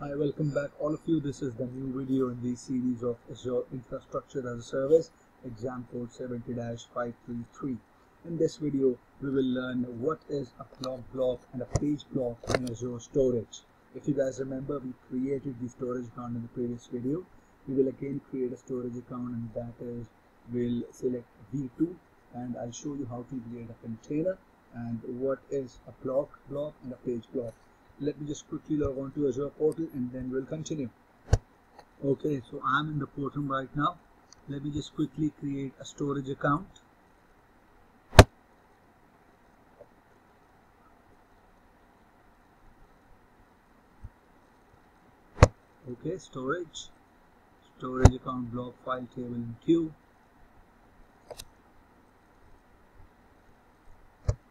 Hi, welcome back all of you. This is the new video in the series of Azure Infrastructure as a Service, exam code 70-533. In this video, we will learn what is a block blob and a page blob in Azure Storage. If you guys remember, we created the storage account in the previous video. We will again create a storage account and that is, we'll select V2 and I'll show you how to create a container and what is a block blob and a page blob let me just quickly log on to Azure portal and then we'll continue. Okay so I'm in the portal right now. Let me just quickly create a storage account. Okay storage. Storage account blob file table and queue.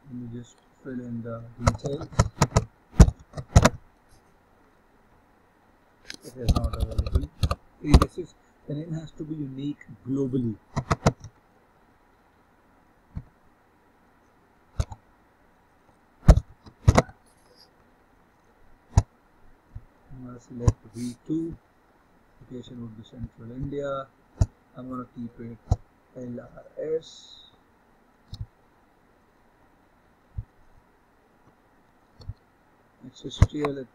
Let me just fill in the details it is not available this is the name has to be unique globally. I'm going to select V2 location would be Central India. I'm going to keep it LRS XSTL it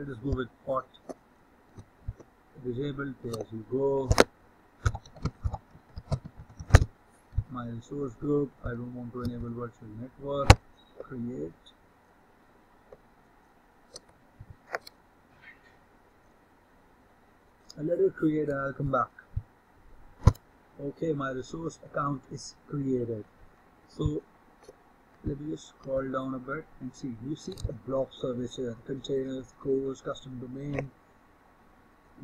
let us go with pot. Disabled pay as you go my resource group I don't want to enable virtual network create. And let it create and I'll come back. Okay my resource account is created. So let me just scroll down a bit and see you see a blob service here containers CORS custom domain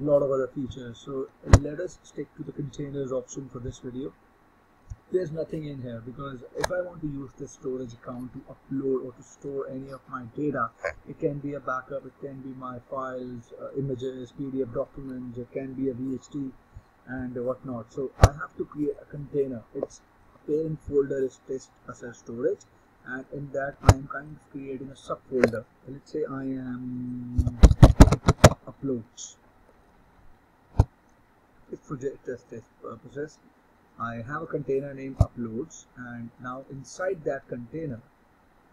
a lot of other features. So let us stick to the containers option for this video. There's nothing in here because if I want to use this storage account to upload or to store any of my data it can be a backup it can be my files uh, images PDF documents it can be a VHD and whatnot. So I have to create a container. Its parent folder is test assess storage and in that I am kind of creating a subfolder. Let's say I am uploads. For test test purposes, I have a container named uploads, and now inside that container,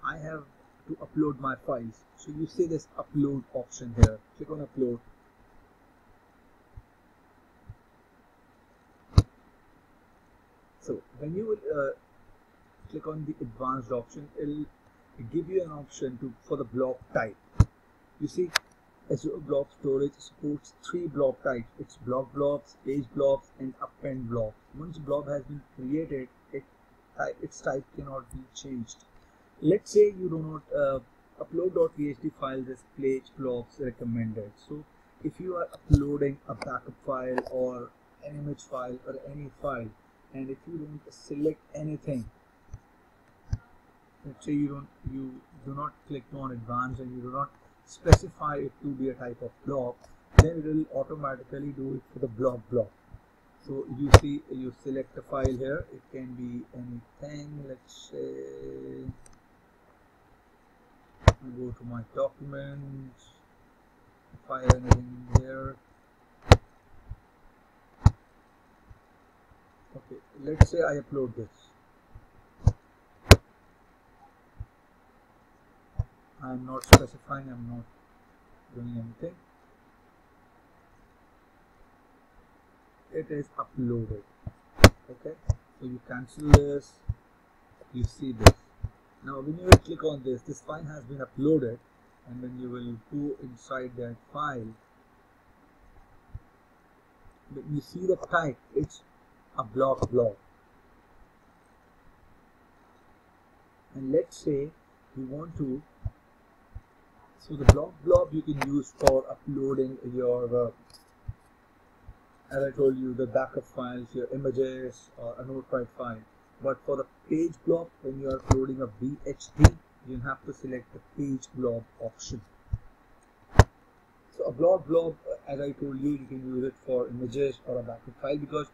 I have to upload my files. So you see this upload option here. Click on upload. So when you uh, click on the advanced option it'll give you an option to for the block type. You see Azure Blob Storage supports three blob types. It's block blobs page blobs and append blobs. Once block has been created it type its type cannot be changed. Let's say you do not uh, upload.vhd files as page blocks recommended. So if you are uploading a backup file or an image file or any file and if you don't select anything let's say you don't you do not click on advanced and you do not specify it to be a type of block then it will automatically do it for the block blob. So you see you select a file here it can be anything let's say go to my documents file anything there. Okay let's say I upload this I'm not specifying I'm not doing anything. It is uploaded okay? So you cancel this you see this. Now when you click on this this file has been uploaded and when you will go inside that file. You see the type it's a block blob. And let's say you want to so the block blob you can use for uploading your, uh, as I told you, the backup files, your images or a notepad file. But for the page blob, when you are uploading a VHD, you have to select the page blob option. So a blob blob, as I told you, you can use it for images or a backup file because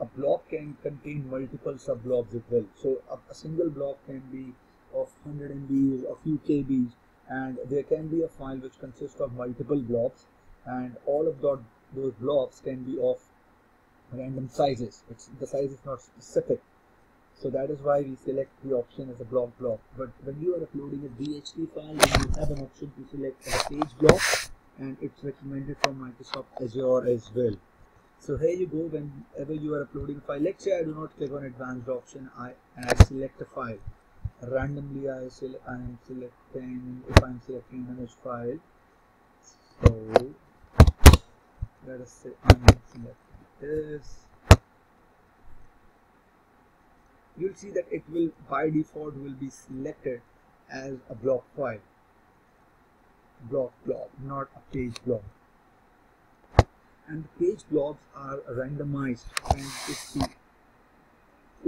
a blob can contain multiple sub blobs as well. So a, a single blob can be of 100 MBs, a few KBs, and there can be a file which consists of multiple blobs, and all of the, those blobs can be of random sizes. It's, the size is not specific. So that is why we select the option as a blob blob. But when you are uploading a VHD file, you have an option to select a page blob and it's recommended from Microsoft Azure as well. So here you go whenever you are uploading a file. Let's say I do not click on advanced option I and I select a file. Randomly I, select, I am selecting if I am selecting image file. So let us say I'm selecting this. You'll see that it will by default will be selected as a block file. Block blob not a page blob and page blobs are randomized. And it,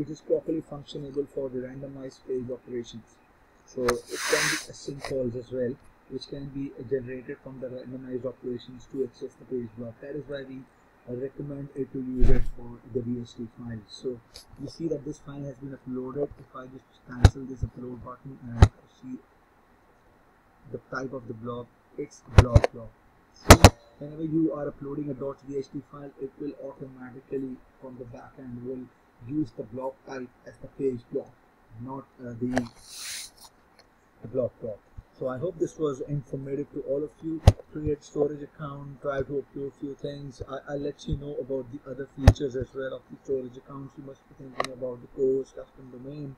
it is properly functionable for the randomized page operations so it can be async calls as well which can be generated from the randomized operations to access the page blob that is why we recommend it to use it for the VHD file. So you see that this file has been uploaded. If I just cancel this upload button and see the type of the blob, it's blob blob. So whenever you are uploading a .vhd file, it will automatically from the backend will use the block type as the page blob, not uh, the, the block blob. So I hope this was informative to all of you. Create storage account, try to upload few things. I, will let you know about the other features as well of the storage accounts. You must be thinking about the CORS, custom domain,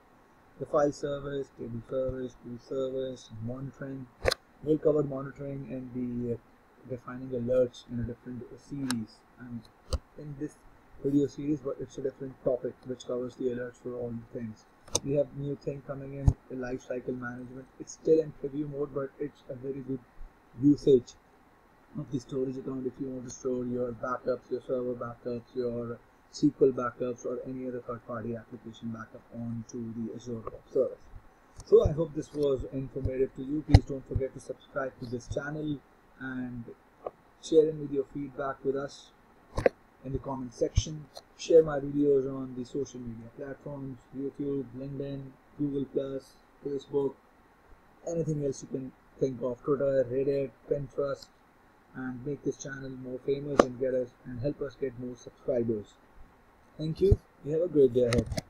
the file service, table service, tool service, monitoring. We'll cover monitoring and the uh, defining alerts in a different series. And in this video series, but it's a different topic which covers the alerts for all the things we have new thing coming in the life cycle management it's still in preview mode but it's a very good usage of the storage account if you want to store your backups your server backups your SQL backups or any other third-party application backup onto the Azure Web Service. So I hope this was informative to you. Please don't forget to subscribe to this channel and share in with your feedback with us in the comment section. Share my videos on the social media platforms, YouTube, LinkedIn, Google+, Facebook, anything else you can think of, Twitter, Reddit, Pinterest, and make this channel more famous and get us and help us get more subscribers. Thank you. You have a great day ahead.